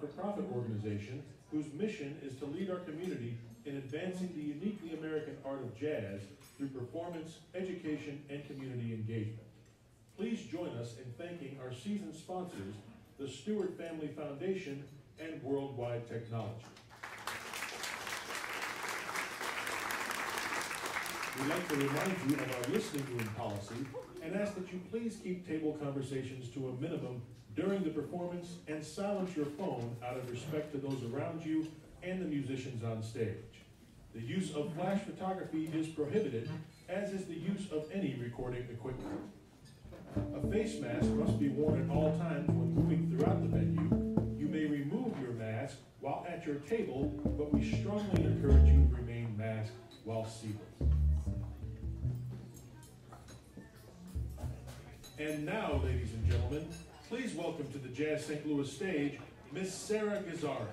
not-for-profit organization whose mission is to lead our community in advancing the uniquely American art of jazz through performance, education, and community engagement. Please join us in thanking our season sponsors, the Stewart Family Foundation and World Wide Technology. We'd like to remind you of our listening room policy and ask that you please keep table conversations to a minimum during the performance and silence your phone out of respect to those around you and the musicians on stage. The use of flash photography is prohibited, as is the use of any recording equipment. A face mask must be worn at all times when moving throughout the venue. You may remove your mask while at your table, but we strongly encourage you to remain masked while seated. And now, ladies and gentlemen, please welcome to the Jazz St. Louis stage, Miss Sara Gazarek.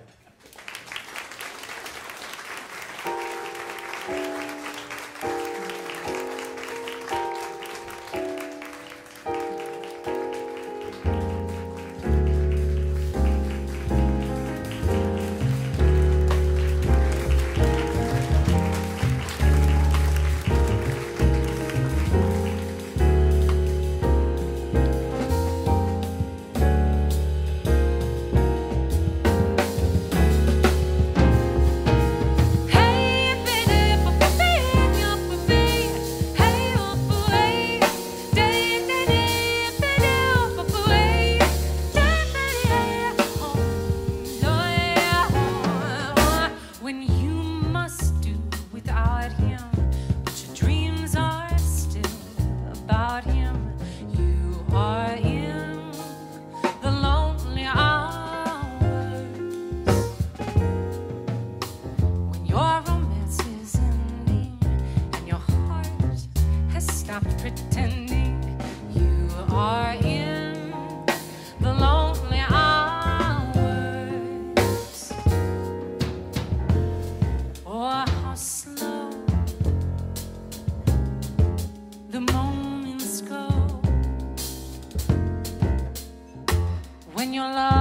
la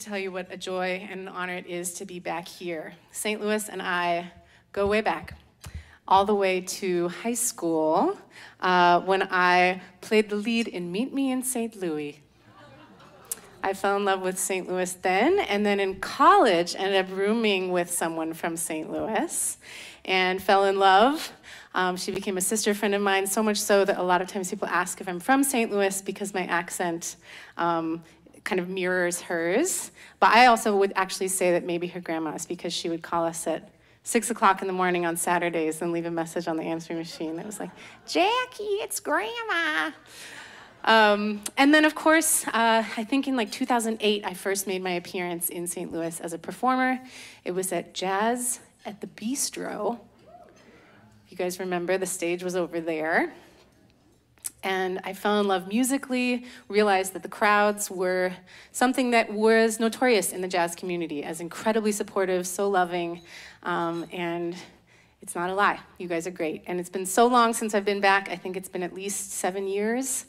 tell you what a joy and an honor it is to be back here. St. Louis and I go way back, all the way to high school uh, when I played the lead in Meet Me in St. Louis. I fell in love with St. Louis then, and then in college, ended up rooming with someone from St. Louis and fell in love. Um, she became a sister friend of mine, so much so that a lot of times people ask if I'm from St. Louis because my accent um, kind of mirrors hers. But I also would actually say that maybe her grandma's because she would call us at six o'clock in the morning on Saturdays and leave a message on the answering machine that was like, Jackie, it's grandma. Um, and then, of course, uh, I think in like 2008, I first made my appearance in St. Louis as a performer. It was at Jazz at the Bistro. You guys remember the stage was over there. And I fell in love musically, realized that the crowds were something that was notorious in the jazz community as incredibly supportive, so loving, um, and it's not a lie. You guys are great. And it's been so long since I've been back. I think it's been at least seven years.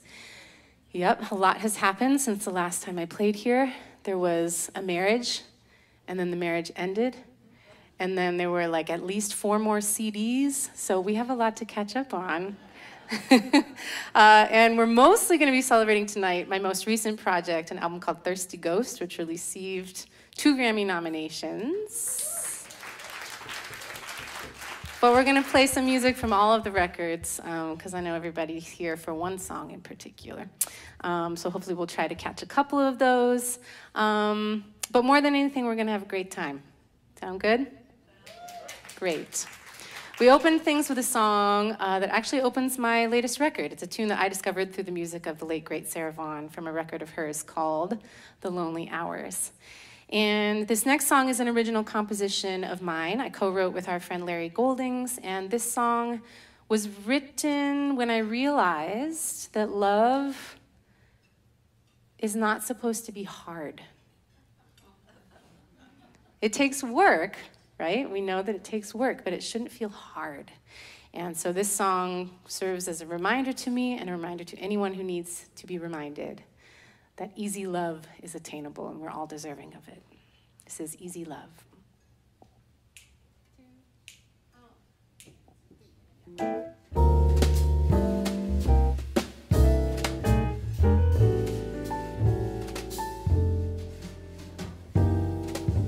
Yep, a lot has happened since the last time I played here. There was a marriage, and then the marriage ended. And then there were like at least four more CDs, so we have a lot to catch up on. uh, and we're mostly going to be celebrating tonight my most recent project, an album called Thirsty Ghost, which received two Grammy nominations. But we're going to play some music from all of the records because I know everybody's here for one song in particular. Um, so hopefully we'll try to catch a couple of those. Um, but more than anything, we're going to have a great time. Sound good? Great. We opened things with a song uh, that actually opens my latest record. It's a tune that I discovered through the music of the late, great Sarah Vaughan from a record of hers called The Lonely Hours. And this next song is an original composition of mine. I co wrote with our friend Larry Goldings, and this song was written when I realized that love is not supposed to be hard. It takes work, right? We know that it takes work, but it shouldn't feel hard. And so this song serves as a reminder to me and a reminder to anyone who needs to be reminded that easy love is attainable and we're all deserving of it. This is Easy Love.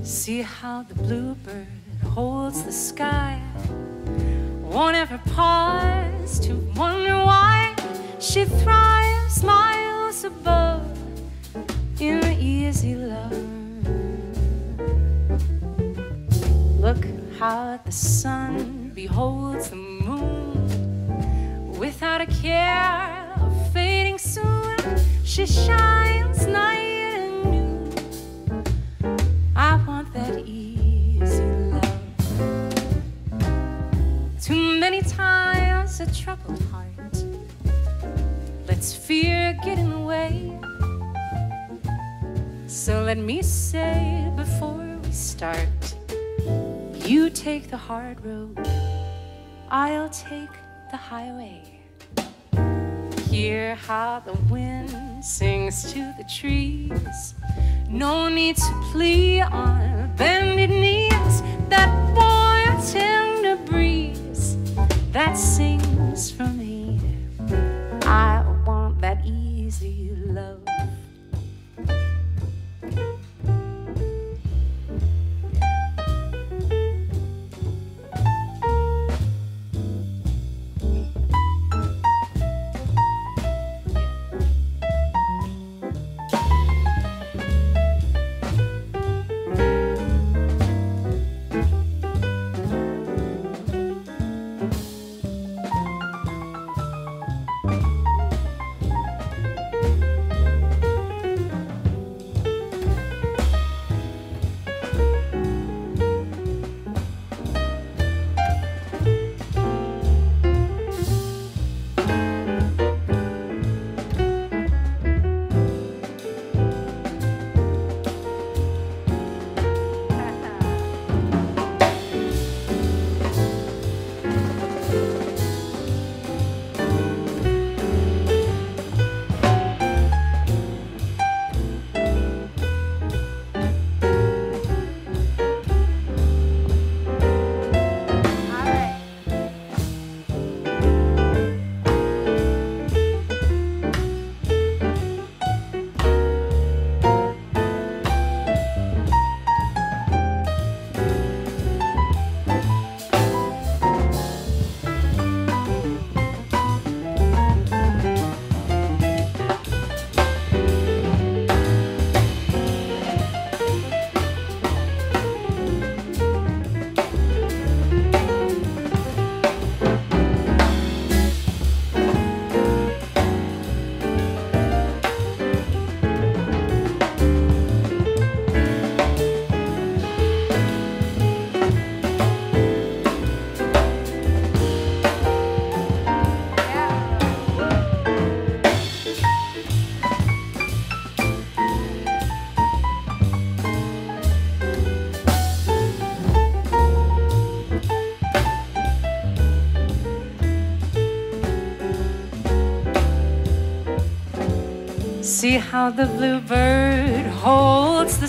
See how the bluebird holds the sky. Won't ever pause to wonder why she thrives miles above in easy love. Look how the sun beholds the moon without a care of fading soon. She shines night let me say before we start, you take the hard road, I'll take the highway. Hear how the wind sings to the trees. No need to plea on bended knees. That warm, tender breeze that sings for me. I want that easy how the bluebird holds the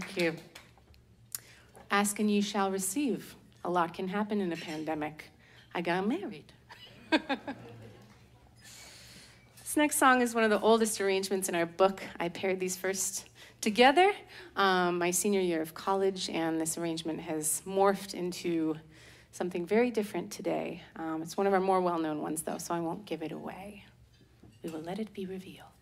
Thank you. Ask and ye shall receive. A lot can happen in a pandemic. I got married. this next song is one of the oldest arrangements in our book. I paired these first together um, my senior year of college, and this arrangement has morphed into something very different today. Um, it's one of our more well known ones, though, so I won't give it away. We will let it be revealed.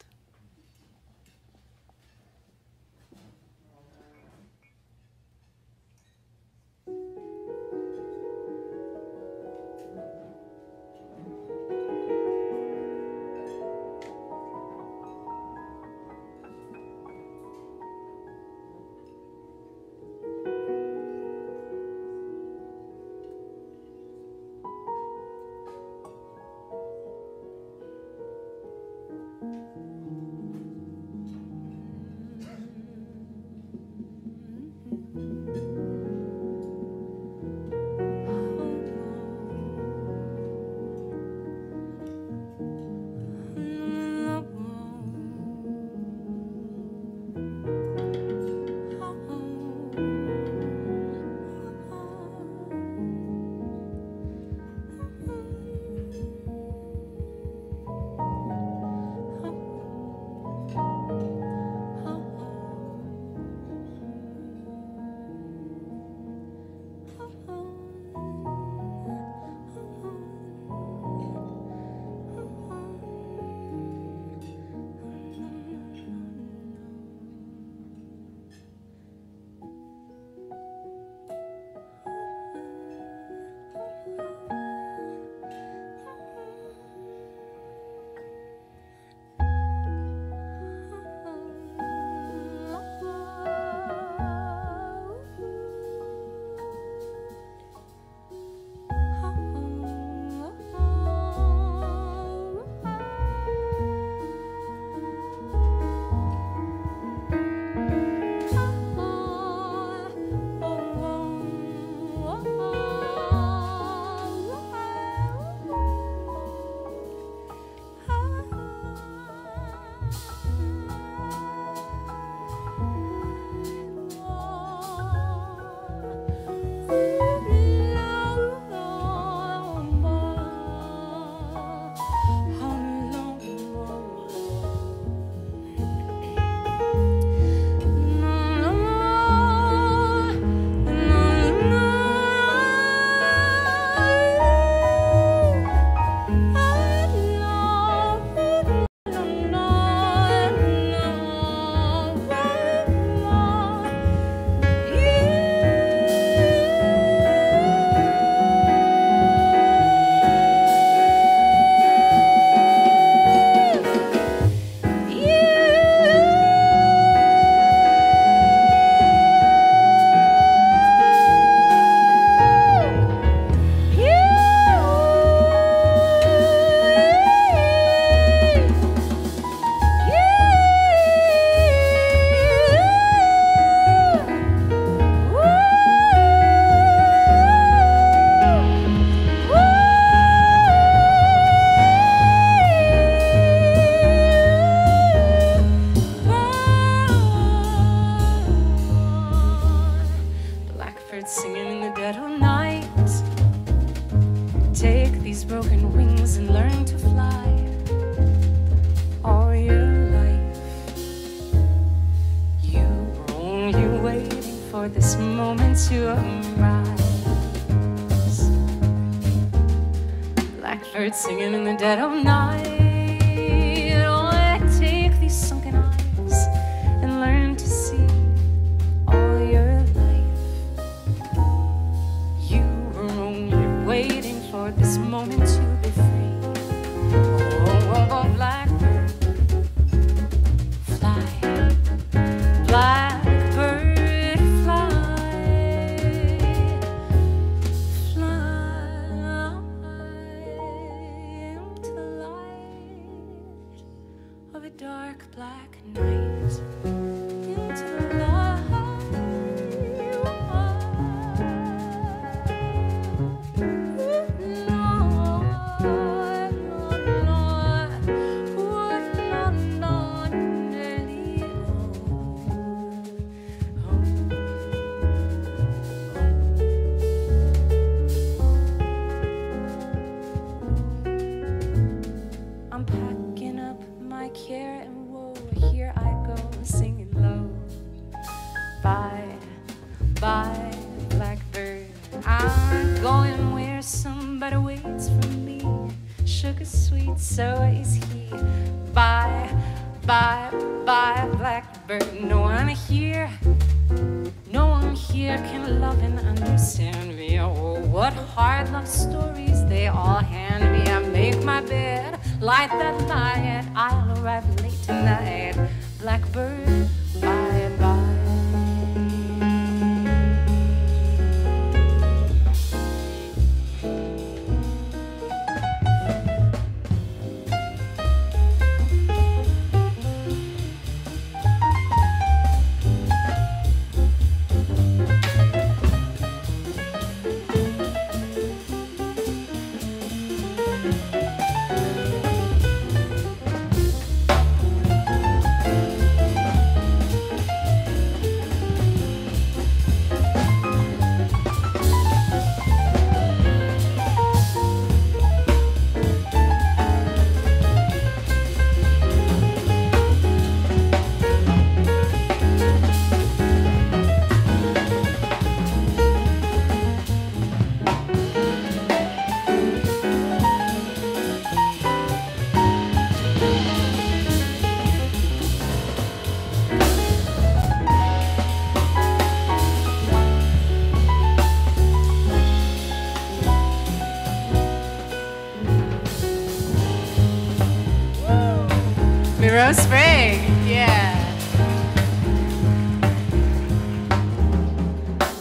Rose Sprague, yeah.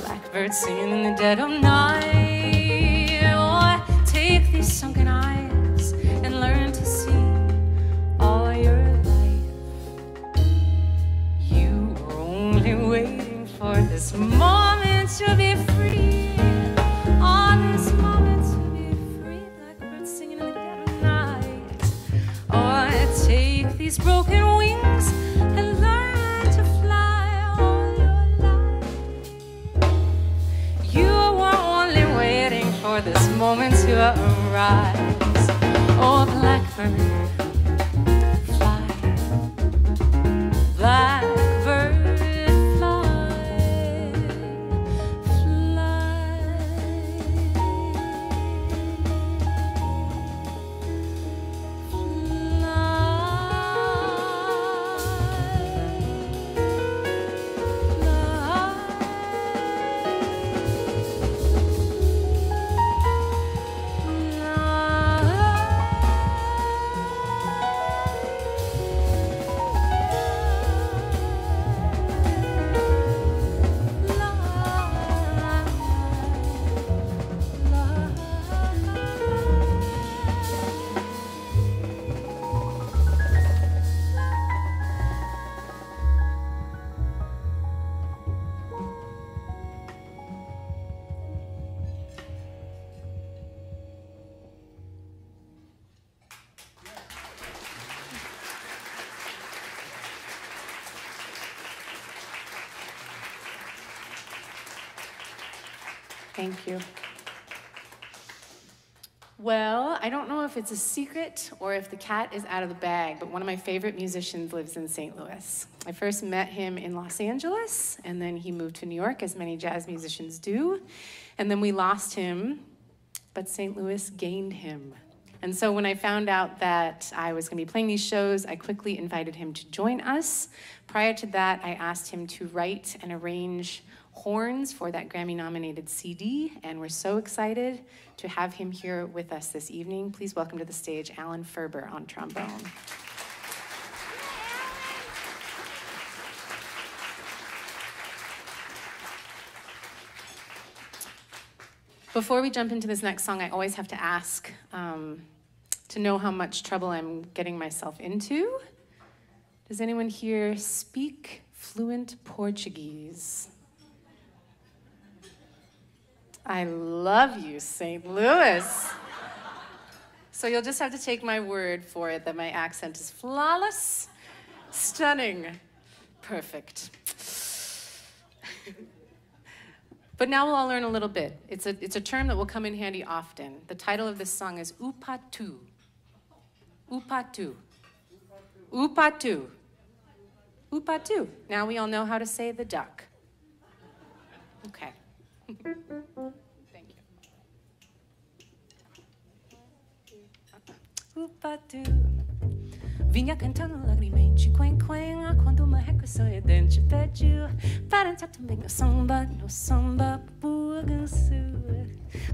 Blackbird singing in the dead of night. Oh, take these songs. these broken wings and learn to fly all your life. You were only waiting for this moment to arrive, Oh, blackbird. If it's a secret or if the cat is out of the bag, but one of my favorite musicians lives in St. Louis. I first met him in Los Angeles, and then he moved to New York, as many jazz musicians do. And then we lost him, but St. Louis gained him. And so when I found out that I was going to be playing these shows, I quickly invited him to join us. Prior to that, I asked him to write and arrange horns for that Grammy nominated CD, and we're so excited to have him here with us this evening. Please welcome to the stage Alan Ferber on trombone. Before we jump into this next song, I always have to ask um, to know how much trouble I'm getting myself into. Does anyone here speak fluent Portuguese? I love you, St. Louis. So you'll just have to take my word for it that my accent is flawless, stunning, perfect. but now we'll all learn a little bit. It's a, it's a term that will come in handy often. The title of this song is O Pato. Upatu. O Pato. Upatu. Now we all know how to say the duck. Okay. Thank you. Vinha cantando lagrimente, quen quen, quando uma reca sorridente pediu para entrar também no samba, no samba, bugançu.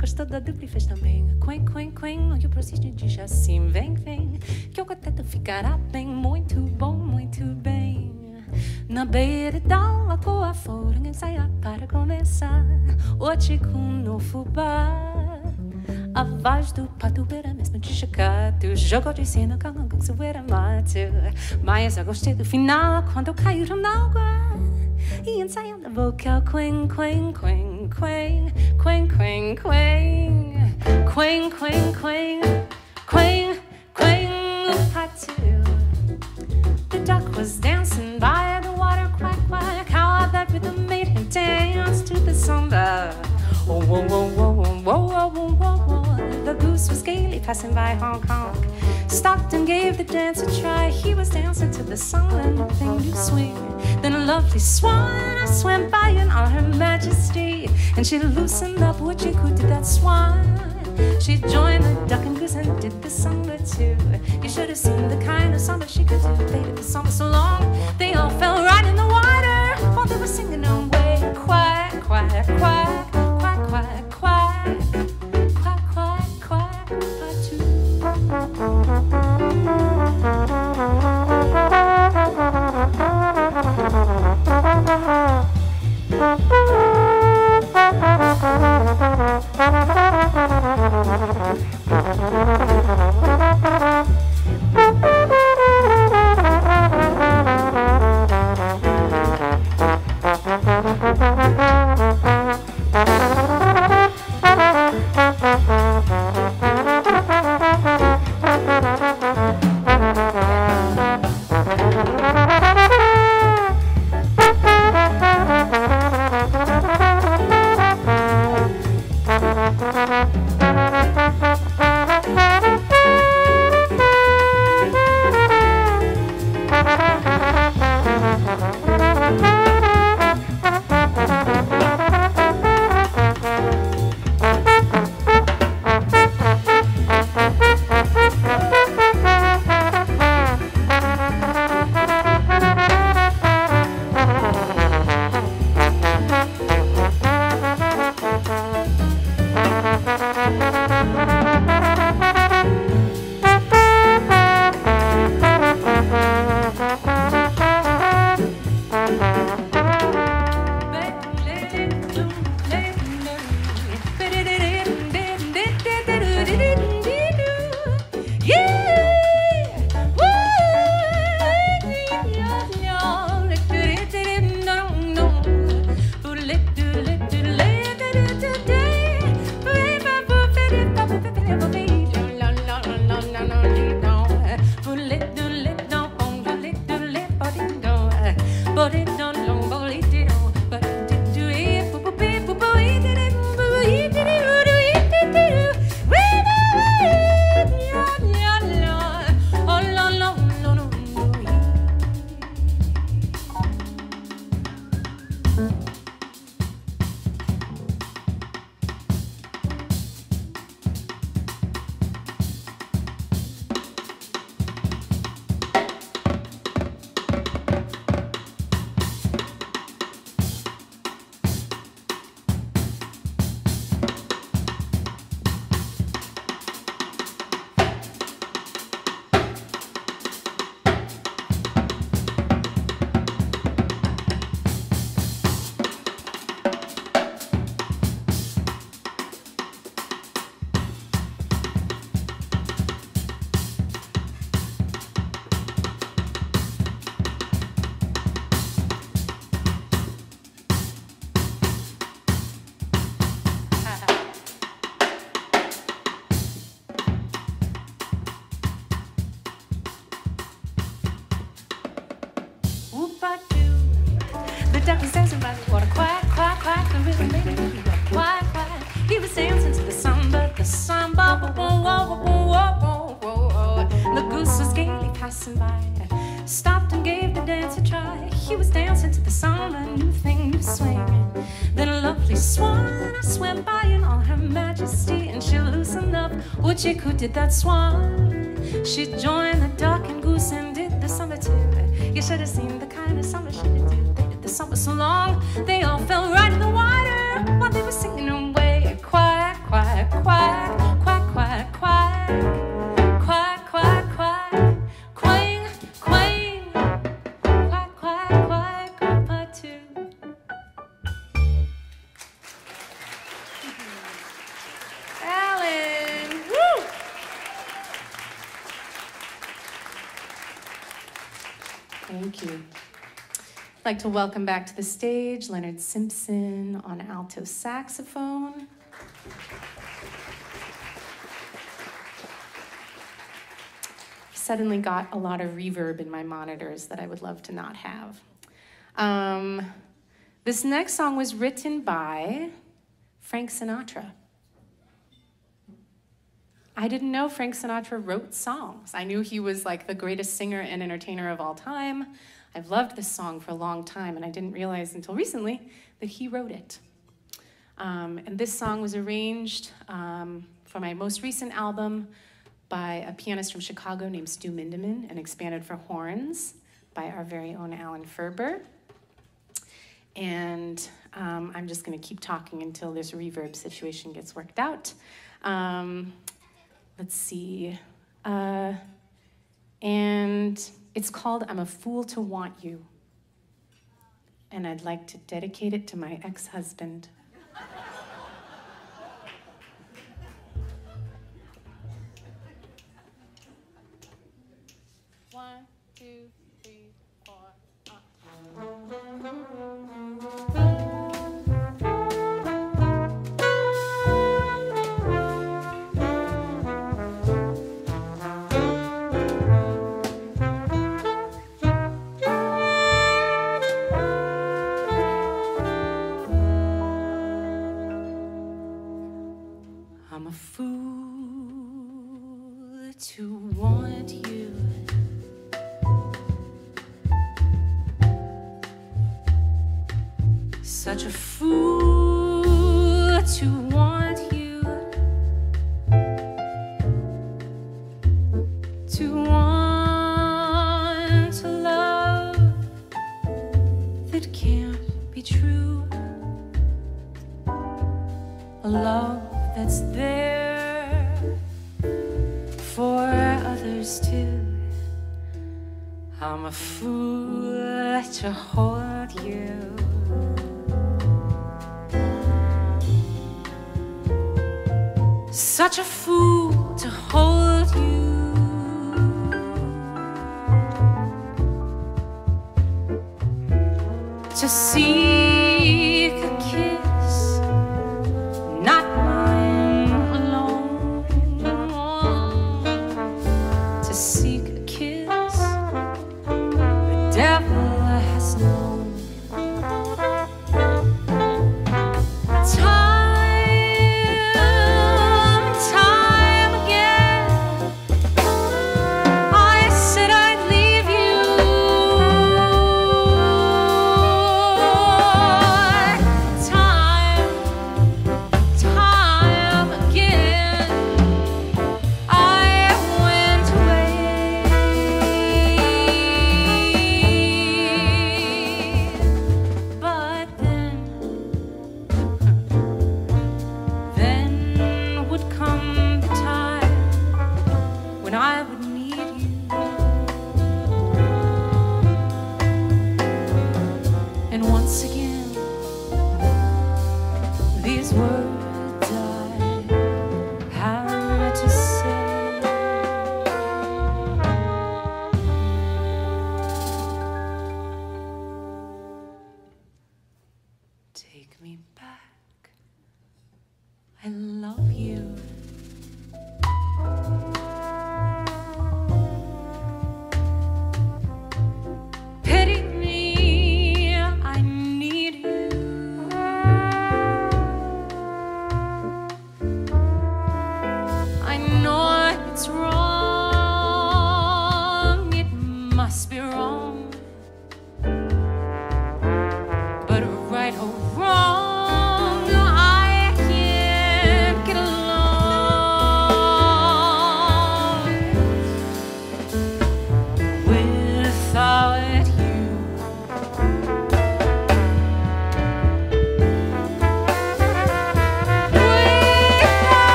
Gostou da dupla e fez também, quen quen quen, e o prosiste diz assim, vem vem, que o quarteto ficará bem, muito bom, muito bem. Na beira da lagoa foram ensaiar para começar o tico no fubá. A voz do pato era mesmo de chacato Jogou de cena que isso era mate Mas eu gostei do final quando caíram na água E ensaiando a vocal quen, quen, quen Quen, quen, quen Quen, quen, quen Quen, quen The goose was gaily passing by Hong Kong. Stockton gave the dance a try. He was dancing to the song and nothing to swing. Then a lovely swan swam by in all her majesty. And she loosened up what she could to that swan. She joined the duck and goose and did the samba too. You should have seen the kind of samba she could do. They did the samba so long, Bye. Cooted that swan. She joined the duck and goose and did the summer too. You should have seen like to welcome back to the stage Leonard Simpson on alto saxophone. Suddenly got a lot of reverb in my monitors that I would love to not have. Um, this next song was written by Frank Sinatra. I didn't know Frank Sinatra wrote songs. I knew he was like the greatest singer and entertainer of all time. I've loved this song for a long time, and I didn't realize until recently that he wrote it. Um, and this song was arranged um, for my most recent album by a pianist from Chicago named Stu Mindeman and expanded for horns by our very own Alan Ferber. And um, I'm just going to keep talking until this reverb situation gets worked out. Um, let's see. Uh, and it's called I'm a Fool to Want You. And I'd like to dedicate it to my ex husband.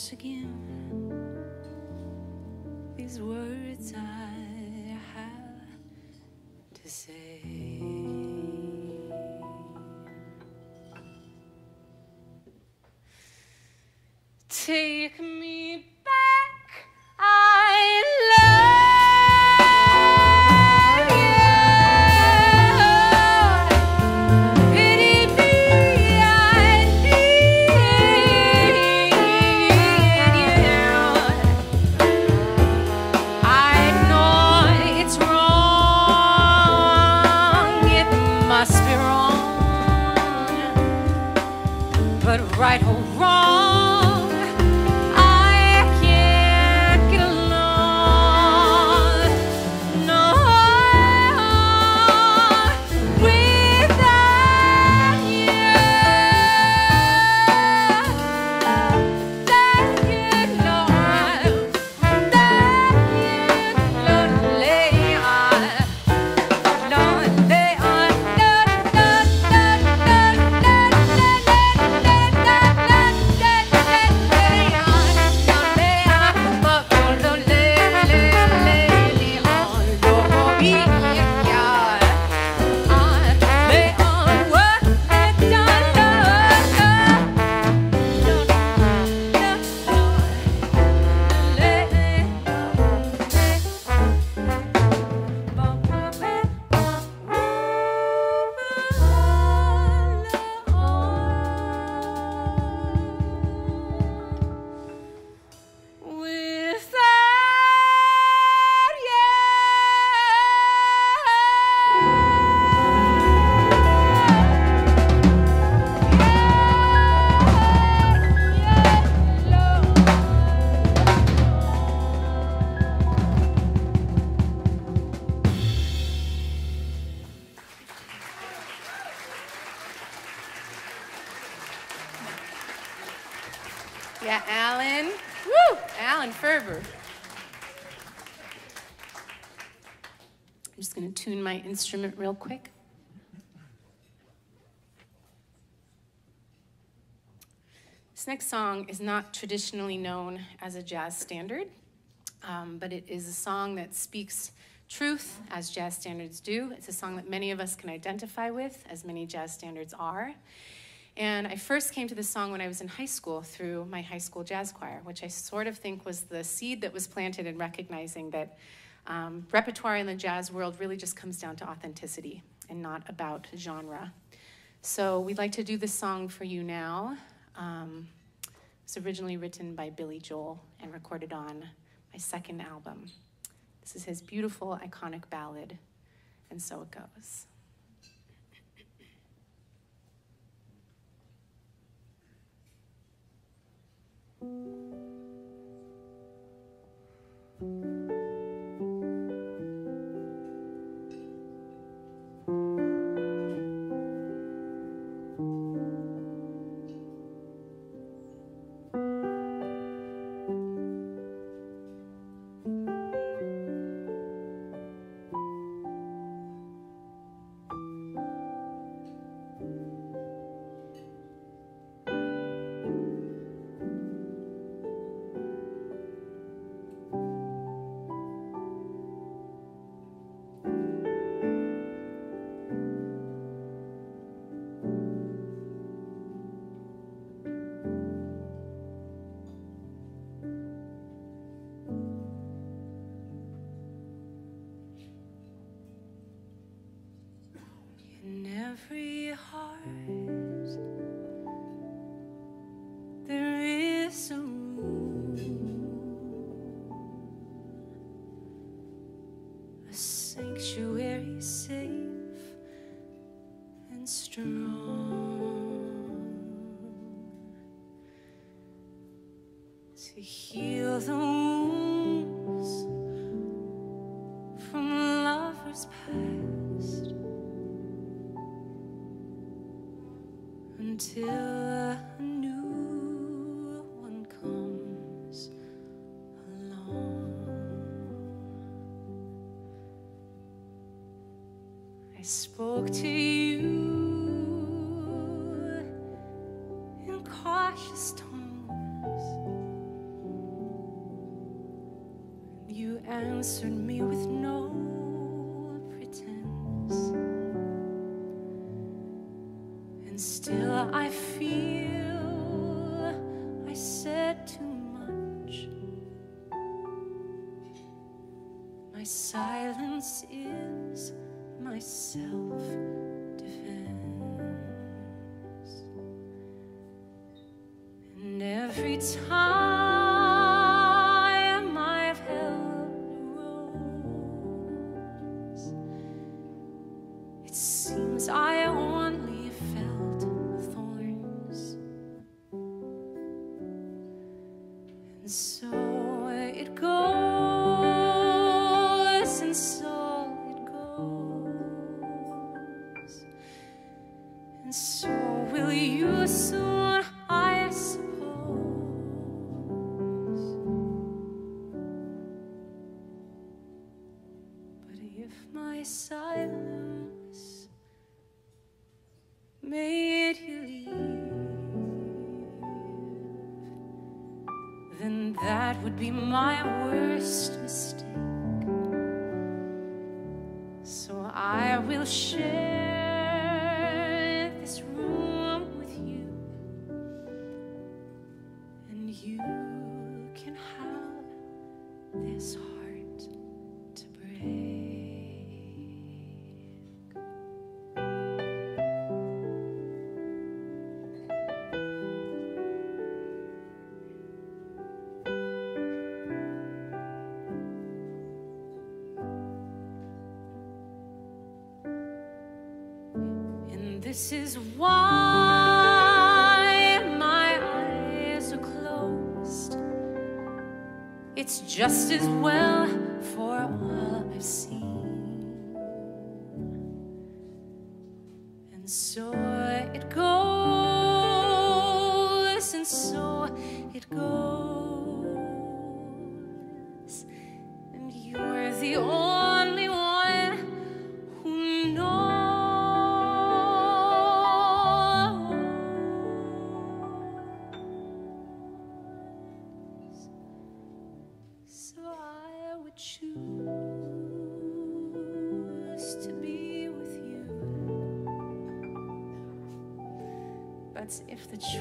Once again, these words I Ferber. I'm just going to tune my instrument real quick. This next song is not traditionally known as a jazz standard, um, but it is a song that speaks truth as jazz standards do. It's a song that many of us can identify with, as many jazz standards are. And I first came to this song when I was in high school through my high school jazz choir, which I sort of think was the seed that was planted in recognizing that um, repertoire in the jazz world really just comes down to authenticity and not about genre. So we'd like to do this song for you now. Um, it's originally written by Billy Joel and recorded on my second album. This is his beautiful, iconic ballad, and so it goes. In every heart, there is a room, a sanctuary safe and strong to heal the wounds from lovers past. Until time is why my eyes are closed. It's just as well for all I've seen. And so the choice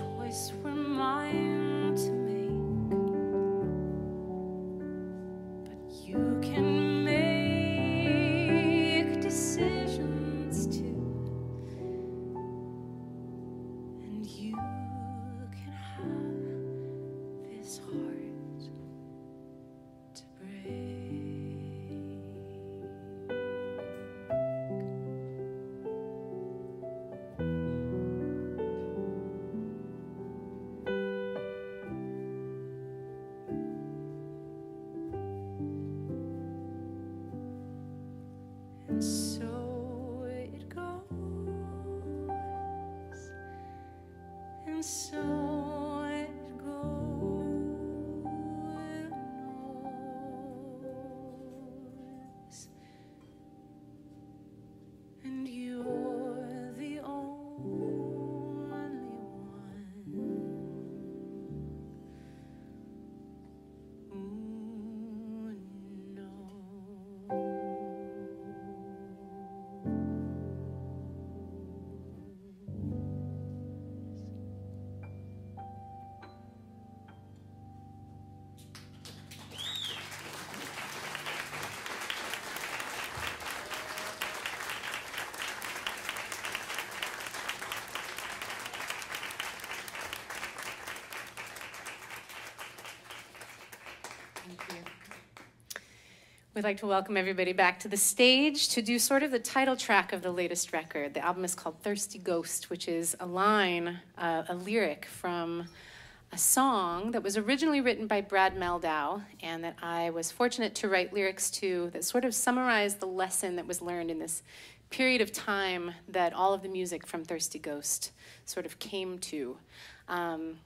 We'd like to welcome everybody back to the stage to do sort of the title track of the latest record. The album is called Thirsty Ghost, which is a line, uh, a lyric from a song that was originally written by Brad Mehldau and that I was fortunate to write lyrics to that sort of summarized the lesson that was learned in this period of time that all of the music from Thirsty Ghost sort of came to. Um,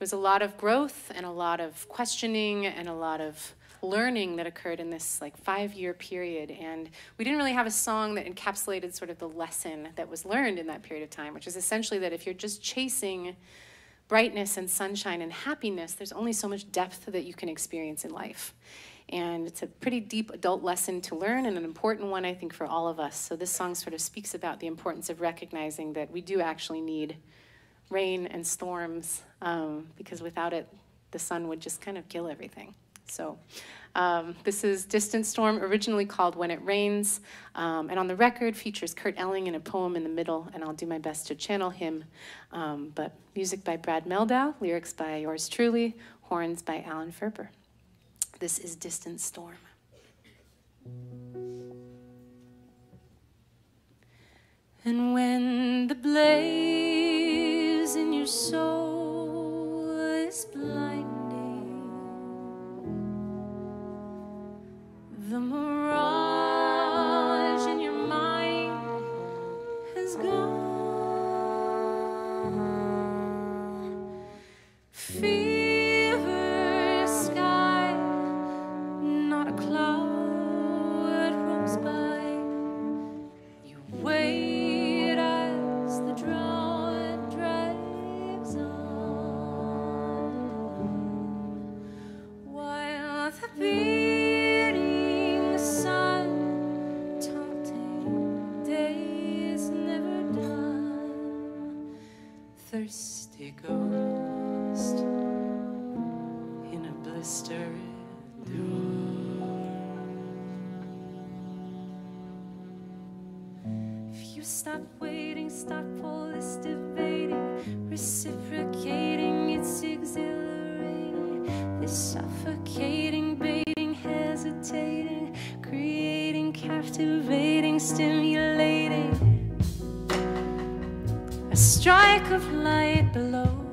was a lot of growth and a lot of questioning and a lot of learning that occurred in this like five year period and we didn't really have a song that encapsulated sort of the lesson that was learned in that period of time which is essentially that if you're just chasing brightness and sunshine and happiness there's only so much depth that you can experience in life. And it's a pretty deep adult lesson to learn and an important one i think for all of us. So this song sort of speaks about the importance of recognizing that we do actually need rain and storms um, because without it the sun would just kind of kill everything so um, this is Distant Storm, originally called When It Rains, um, and on the record features Kurt Elling in a poem in the middle, and I'll do my best to channel him. Um, but music by Brad Mehldau, lyrics by yours truly, horns by Alan Ferber. This is Distant Storm. And when the blaze in your soul is blind The mirage This suffocating, baiting, hesitating, creating, captivating, stimulating. A strike of light below.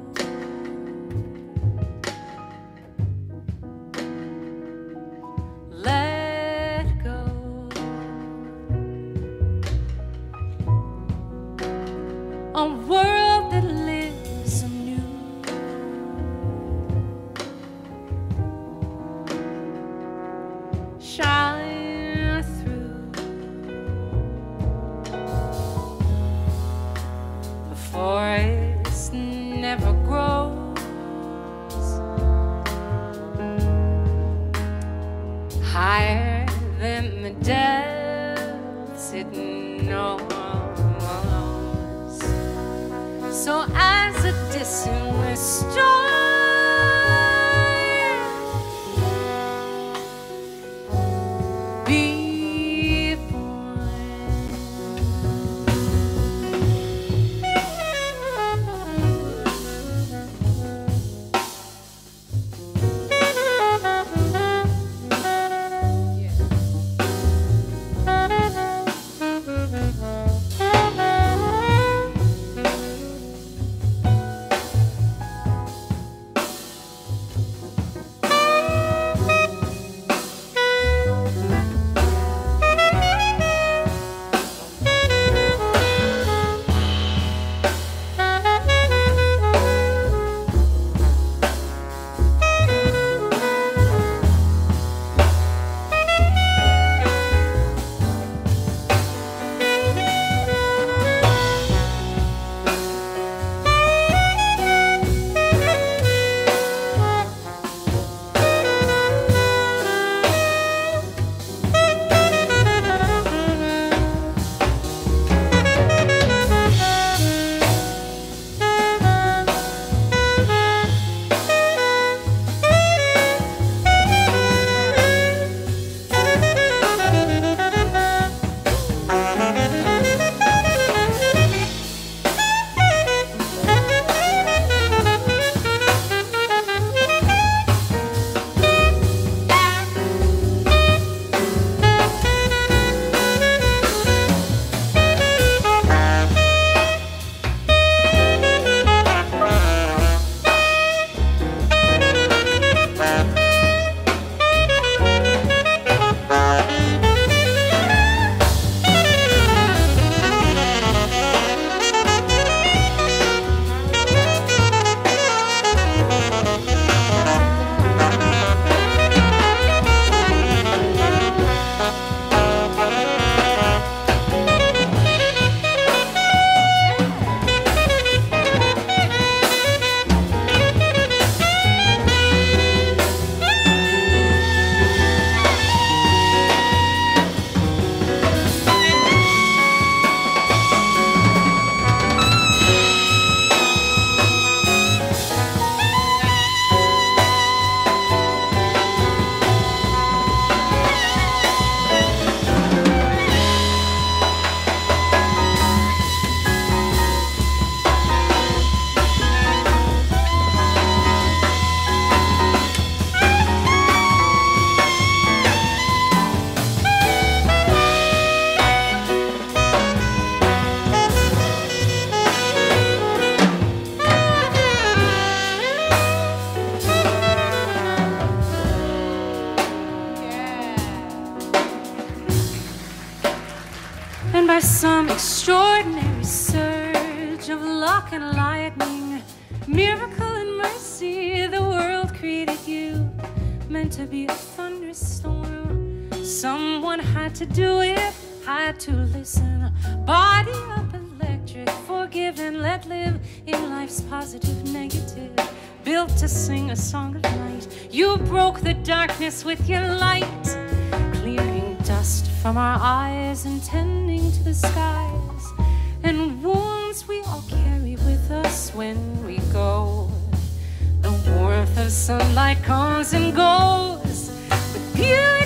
Of sunlight comes and goes, but beauty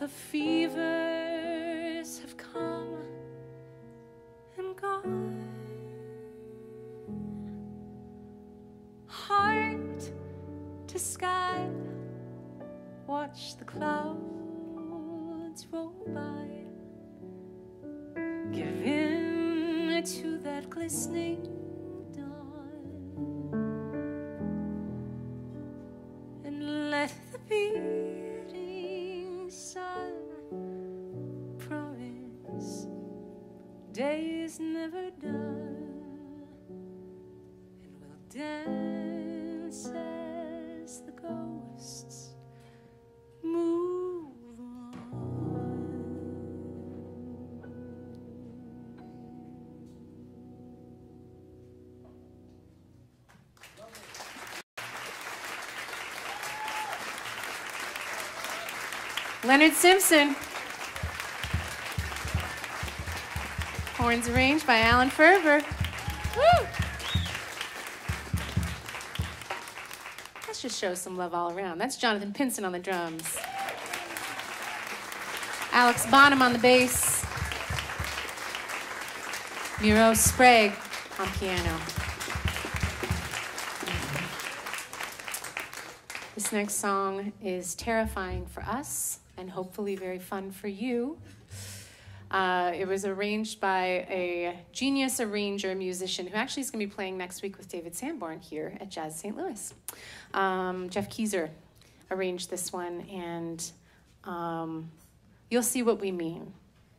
the fevers have come and gone. Heart to sky, watch the clouds roll by. Give in to that glistening Leonard Simpson. Horns arranged by Alan Ferber. Let's just show some love all around. That's Jonathan Pinson on the drums. Alex Boneham on the bass. Miro Sprague on piano. This next song is terrifying for us and hopefully very fun for you. Uh, it was arranged by a genius arranger musician who actually is going to be playing next week with David Sanborn here at Jazz St. Louis. Um, Jeff Keyser arranged this one, and um, you'll see what we mean.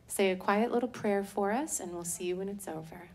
Say a quiet little prayer for us, and we'll see you when it's over.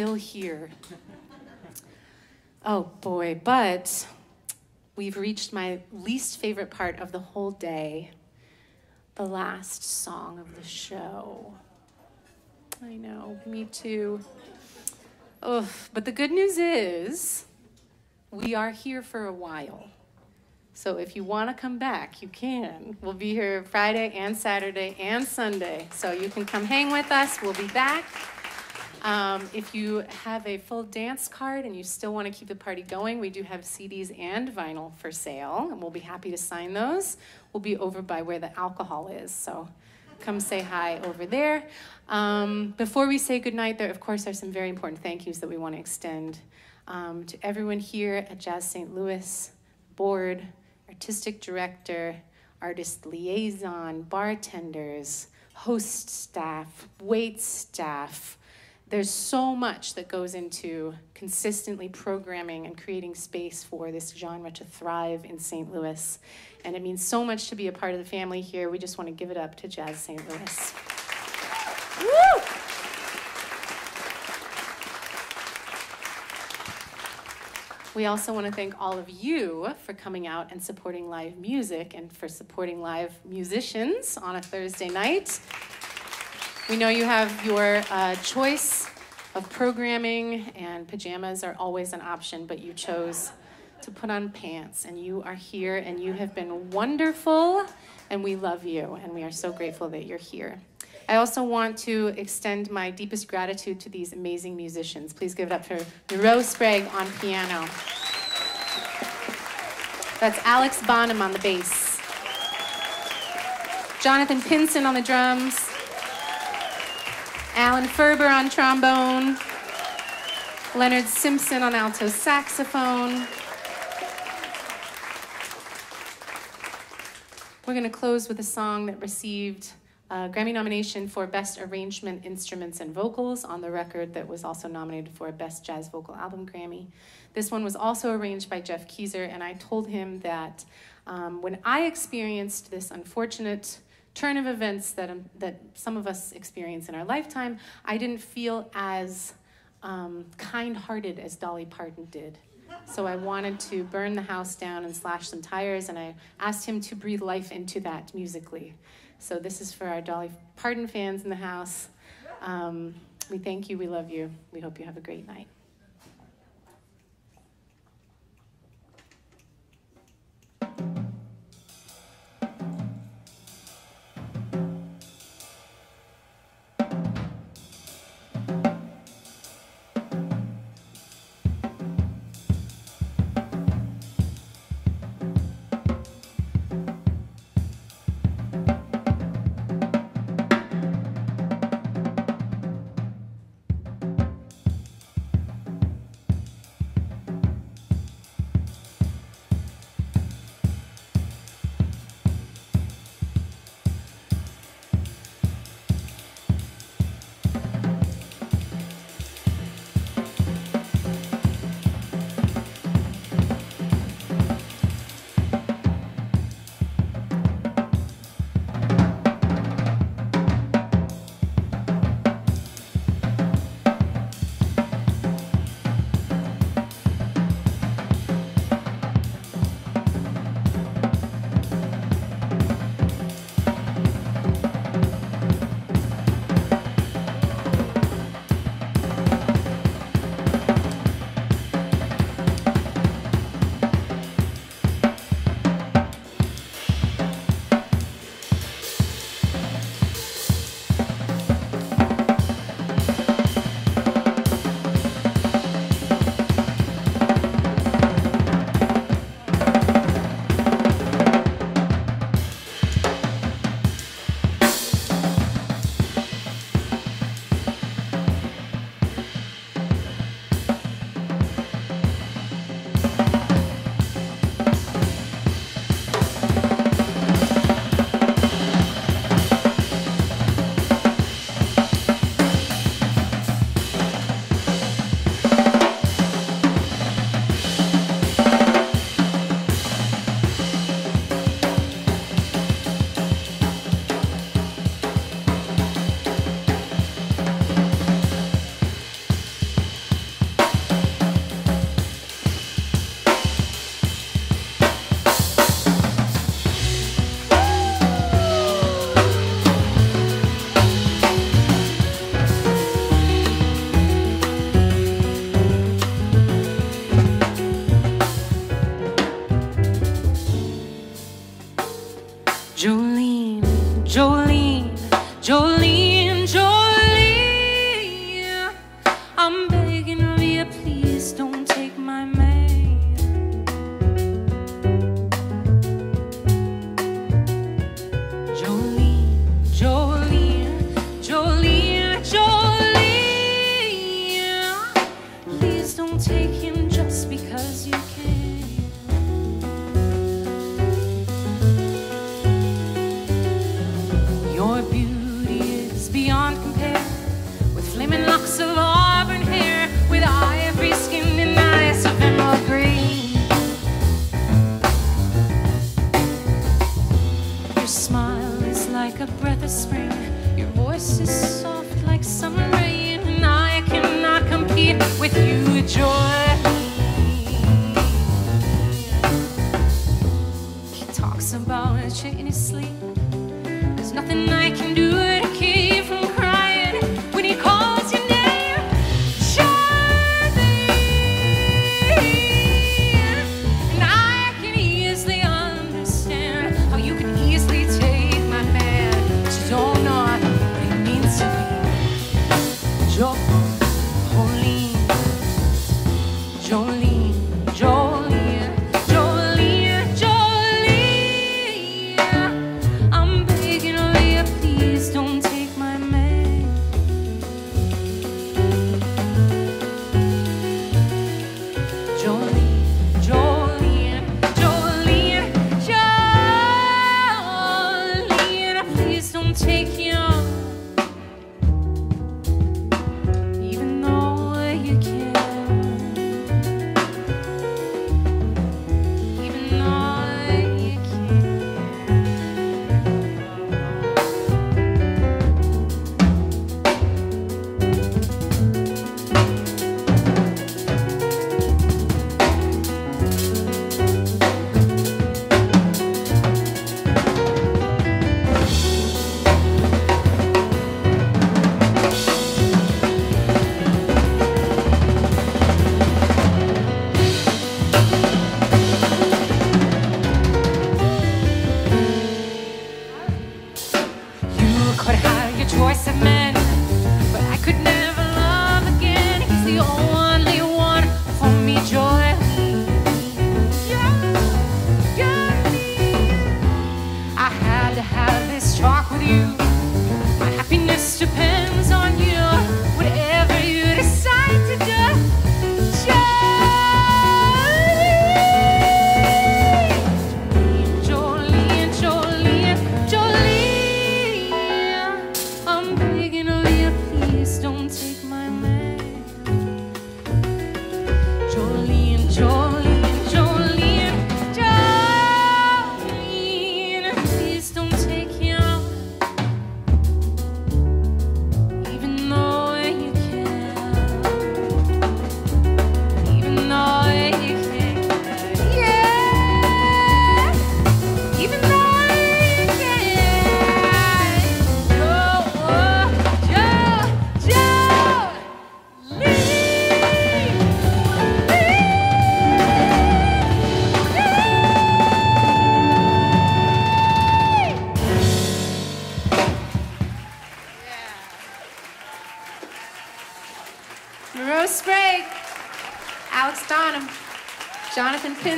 still here. oh boy, but we've reached my least favorite part of the whole day the last song of the show. I know, me too. Ugh, but the good news is we are here for a while. So if you want to come back, you can. We'll be here Friday and Saturday and Sunday. So you can come hang with us. We'll be back. Um, if you have a full dance card and you still want to keep the party going, we do have CDs and vinyl for sale, and we'll be happy to sign those. We'll be over by where the alcohol is, so come say hi over there. Um, before we say goodnight, there, of course, are some very important thank yous that we want to extend um, to everyone here at Jazz St. Louis, board, artistic director, artist liaison, bartenders, host staff, wait staff. There's so much that goes into consistently programming and creating space for this genre to thrive in St. Louis. And it means so much to be a part of the family here. We just want to give it up to Jazz St. Louis. Woo! We also want to thank all of you for coming out and supporting live music and for supporting live musicians on a Thursday night. We know you have your uh, choice of programming, and pajamas are always an option, but you chose to put on pants, and you are here, and you have been wonderful, and we love you, and we are so grateful that you're here. I also want to extend my deepest gratitude to these amazing musicians. Please give it up for Rose Sprague on piano. That's Alex Boneham on the bass. Jonathan Pinson on the drums. Alan Ferber on trombone. Leonard Simpson on alto saxophone. We're going to close with a song that received a Grammy nomination for Best Arrangement, Instruments, and Vocals on the record that was also nominated for a Best Jazz Vocal Album Grammy. This one was also arranged by Jeff Keezer, and I told him that um, when I experienced this unfortunate turn of events that, um, that some of us experience in our lifetime, I didn't feel as um, kind hearted as Dolly Parton did. So I wanted to burn the house down and slash some tires, and I asked him to breathe life into that musically. So this is for our Dolly Parton fans in the house. Um, we thank you, we love you. We hope you have a great night. Joel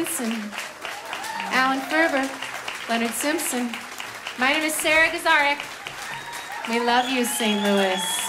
Benson, Alan Ferber, Leonard Simpson. My name is Sara Gazarek. We love you, St. Louis.